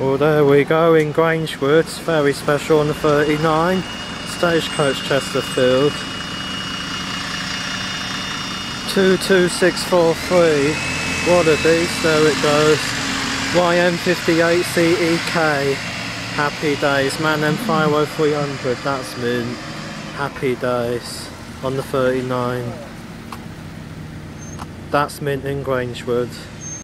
Well there we go in Grangewood, very special on the 39, Stagecoach Chesterfield. 22643, what a beast, there it goes. YN58CEK, happy days, Man M 50300, that's mint, happy days, on the 39. That's mint in Grangewood.